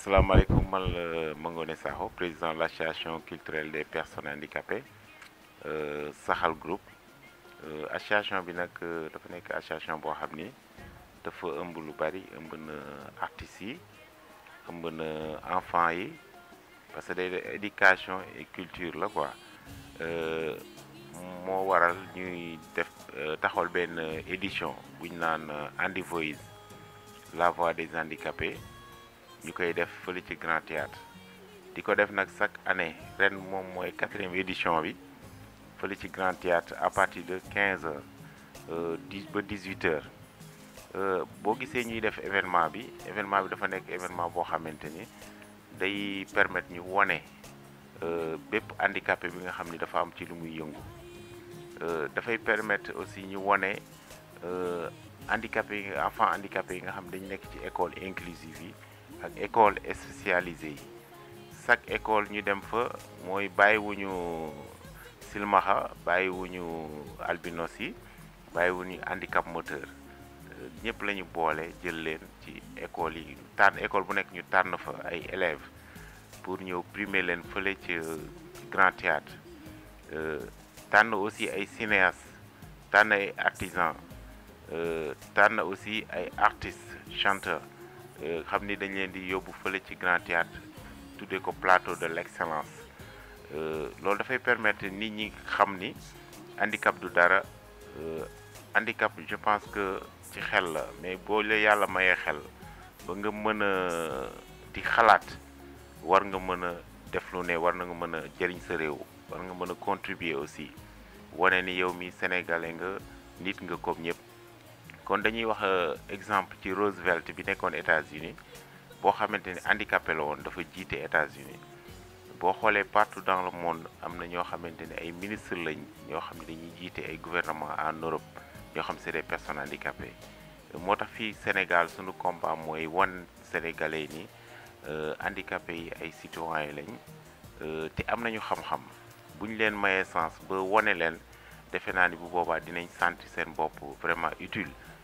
salaamaaleykum man la Mangone Sakho président de l' association culturelle des personnes handicapées Saxal groupe association bi nag dafa nekk association boo xam ni dafa ëmb lu bari ëmb na artistes yi ëmb na enfants yi parce que day éducation et culture la quoi. Moo waral ñuy def taxawal benn édition bu ñu naan la voix des handicapés ñu koy def fële Grand Théâtre. Di ko def chaque année ren moom édition Grand Théâtre à partir de 15 heures dix ba 18 heures. Boo gisee ñuy def événement bi événement bi dafa nekk événement boo xamante ni day permettre ñu wone bépp handicapé bi nga xam ni dafa am ci lu aussi ñu inclusive ak école spécialisée chaque école ñu dem fa handicap moteur. Ñu boole jël leen ci école pour ñëw primer leen Grand Théâtre. Tànn aussi ay cinéastes tànn ay artisans tànn aussi ay artistes chanteurs xam ni dañ leen di yóbbu Grand Théâtre tuddee ko plateau de l'excellence. Loolu dafay permettre nit ñi xam handicap du dara. Handicap je pense que ci xel la mais boo la yàlla mayee xel ba nga mën a di xalaat war nga mën a def lu ne war contribuer aussi. Wane ni yow mi sénégalais nga nit nga comme kon dañuy wax exemple ci Roosevelt bi nekkoon États-Unis boo xamante ni handicapé la woon dafa jiite États-Unis. Boo xoolee partout dans le monde am na ñoo xamante ni ay ministre lañ ñoo xam ne dañuy jiite ay gouvernement en Europe ñoo xam c'est des personnes handicapées. Moo tax fii Sénégal suñu combat mooy wan sénégalais ni handicapé yi ay citoyens lañ te am nañu xam-xam. Bu ñu leen mayee sens ba wane leen defe naa ni bu boobaa dinañ sentir seen bopp vraiment utile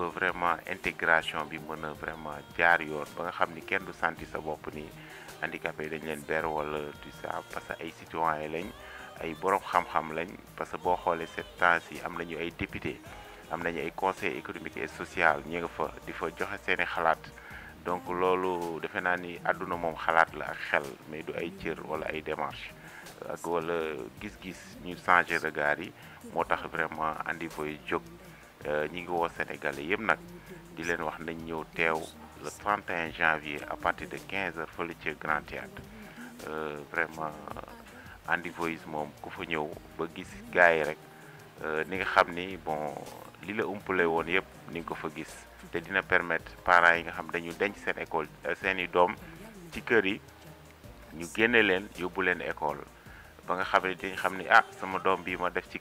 ba vraiment intégration bi mën vraiment jaar yoon ba nga xam ni kenn du santi sa bopp ni handicapé yi dañ leen ber wala tout ça parce que ay citoyens lañ ay borom xam-xam lañ parce que boo xoolee cette temps yi am nañu ay député am nañu ay conseil économique et social ñi nga fa di fa joxe seeni xalaat. Donc loolu defe naa ni àdduna moom xalaat la ak xel mais du ay cër wala ay démarche. Ak wala gis-gis ñu changer regard yi moo tax vraiment jóg. Ñi ngi woo Sénégalais yëpp nag di leen wax le 31 janvier à partir de 15 heures fële ci Grand Théâtre. Vraiment Handi Voice moom ku fa ñëw ba gis gars yi rek ni nga xam ni bon li la umpale woon yëpp ni nga ko fa gis. Te dina permettre parents yi nga xam dañu denc seen école seeni doom ci kër yi ñu génne leen yóbbu leen école. Ba nga xam ne xam ni ah sama doom bii ma def ci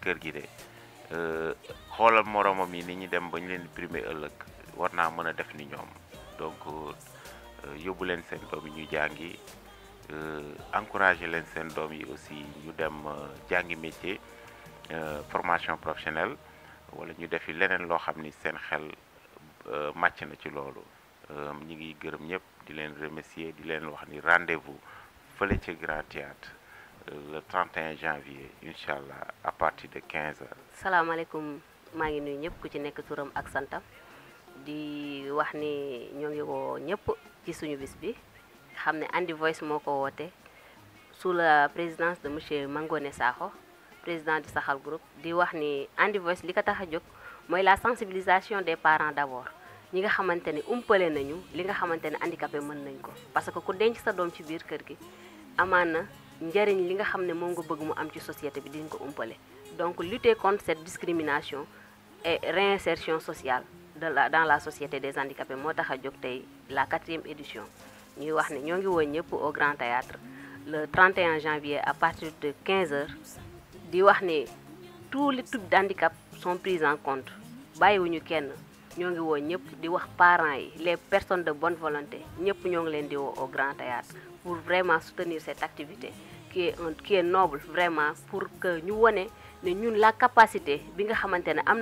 xoolal moromam yi ni ñu dem ba ñu leen primer ëllëg war naa mën a def ni ñoom. Donc yóbbu leen seen doom yi ñu jàngi encourager leen seen doom yi aussi ñu dem jàngi métier formation professionnelle wala ñu defi leneen loo xam ni seen xel màcc na ci loolu. Ñi ngi gërëm ñëpp di leen remercier di leen wax ni rendez-vous fële ci Grand Théâtre. Le 31 janvier incha allah à partir de 15 heures. salaamaaleykum maa ngi nuyu ñëpp ku ci nekk turam ak santam. Di wax ni ñoo ngi woo ñëpp ci suñu bis bi. Xam ne indi Voice moo ko woote sous la présidence de monsieur Mangone Sakho président du Saxal Group. Di wax ni Andi Voice li ko tax a jóg mooy la sensibilisation des parents d'abord. Ñi nga xamante ni umpale nañu li nga xamante ne handicapé mën nañ ko. Parce que ku denc sa doom ci biir kër gi amaan na njëriñ li nga xam ne moom nga bëgg mu am ci société donc lutter contre cette discrimination et réinsertion sociale dans la société des handicapés moo tax a jóg la quatrième édition. Ñuy wax ne ñoo au Grand Théâtre le 31 janvier à partir de 15 heures di wax tous les types d'handicap sont pris en compte. Bàyyiwuñu kenn ñoo ngi woo ñëpp parents personnes de bonne volonté ñëpp ñoo ngi au Grand Théâtre pour vraiment soutenir cette activité qui est noble vraiment pour que ñu wone la capacité bi nga xamante ne am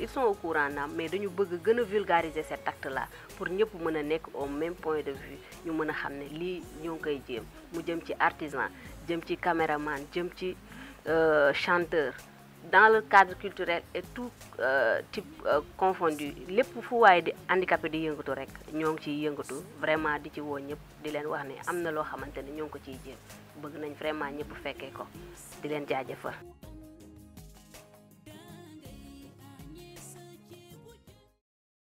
ils sont au courant mais dañu bëgg vulgariser cet acte là pour ñëpp mën au même point de vue ñu mën a xam ne lii ñoo ngi koy caméraman dans le cadre culturel et tout type confondu lépp fu waaye di handicapé di yëngatu rek ñoo ngi yëngatu. Vraiment di ci woo ñëpp di leen wax ne am na loo xamante ne ñoo ko ciy jéem bëgg nañ vraiment ñëpp fekkee ko. Di leen jaajëfal